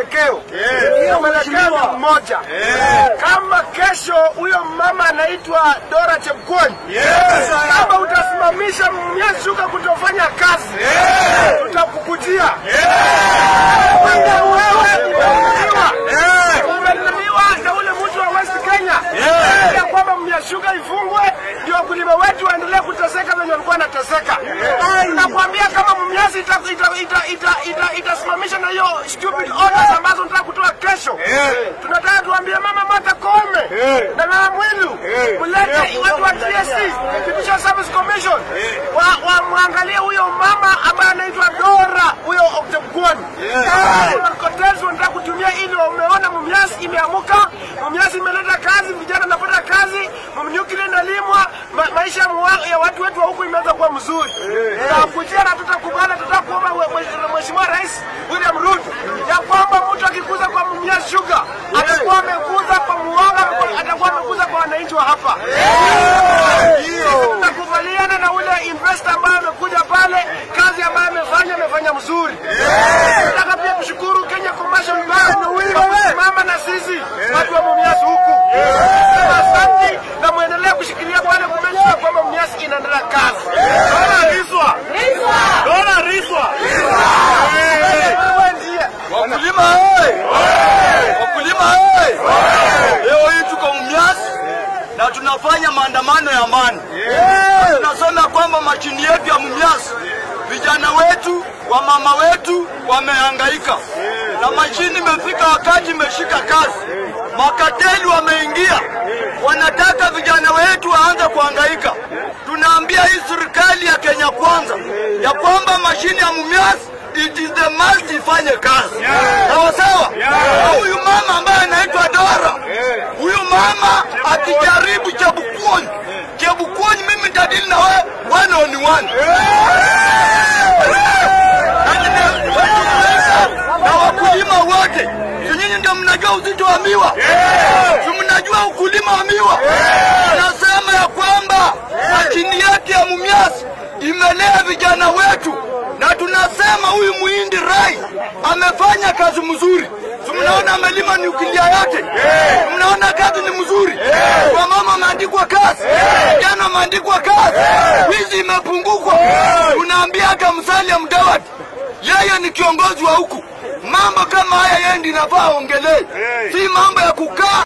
mwelekeo. Hiyo mwelekeo ni mmoja. Kama kesho huyo mama anaitwa Dora Chepkwony, kama utasimamisha Mwenyezi Shuka kutofanya kazi, yeah. tutakukujia yeah. wewe yeah. Umenunuliwa na ule mtu wa West Kenya yeah. kwamba Mnyashuga ifungwe hiyo stupid orders ambazo tunataka kutoa kesho, tunataka tuambie mama Martha Koome na mama Mwilu mlete watu wa TSC, Judicial Service Commission, wa- wamwangalie huyo mama ambaye anaitwa Dora huyo Chepkwony. Hotels wanataka kutumia ili wameona Mumias imeamuka, Mumias imeleta kazi, vijana wanapata kazi, nyuklia inalimwa, ma, maisha ya watu wetu wa huku imeanza kuwa mzuri. Tutakujia na tutakubali, tutakuomba we- we- Mheshimiwa Rais William Ruto ya kwamba mtu akikuza kwa Mumias Sugar atakuwa amekuza kwa muoga, atakuwa amekuza kwa wananchi wa hapa. Sisi tunakubaliana na ule investor ambaye amekuja pale, kazi ambayo amefanya amefanya mzuri. Nataka pia kushukuru Kenya Commercial Bank kwa kusimama na sisi watu wa Mumias huku. Sema Asante na muendelee kushikilia pale kumensha kwamba Mumias inaendelea kazi. Dola Riswa. Dola Riswa. Wewe ndiye. Wakulima oi! Wakulima oi! Leo hii tuko Mumias na tunafanya maandamano ya amani. Tunasema kwamba mashini yetu ya Mumias, vijana wetu, wamama wetu wamehangaika, na mashini imefika wakati imeshika kazi. Makateli wameingia, wanataka vijana wetu waanze kuhangaika. Tunaambia hii serikali ya Kenya Kwanza. Ya kwamba mashini ya Mumias it is the must ifanye kazi. Sawasawa, sawa. Na huyu mama ambaye anaitwa Dora, huyu mama akijaribu Chebukony, Chebukony, mimi nitadili na wewe one on one. Na nimeweza na wakulima wote, si mnajua uzito wa miwa, si mnajua ukulima wa miwa. Nasema ya kwamba mashini yake ya Mumias imelea vijana wetu. Na tunasema huyu muhindi Rai amefanya kazi mzuri. Si mnaona amelima nyukilia yake, yeah. mnaona kazi ni mzuri. Kwa mama ameandikwa kazi, vijana ameandikwa kazi, wizi imepungukwa. Tunaambia hata Musalia mdawati yeye ni kiongozi wa huku, mambo kama haya yeye ndio inafaa ongelee, si mambo ya kukaa